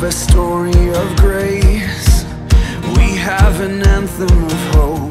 have a story of grace. We have an anthem of hope.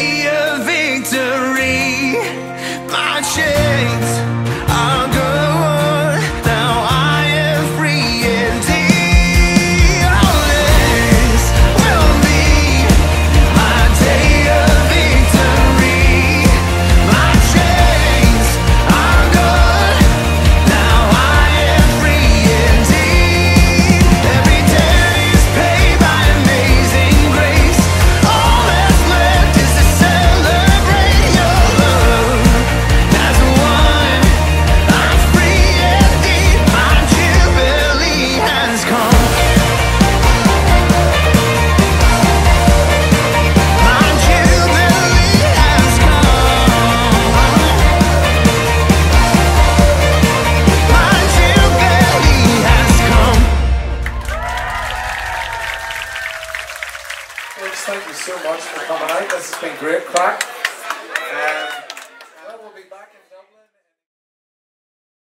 yeah. so much for coming out. This has been great crack. Um,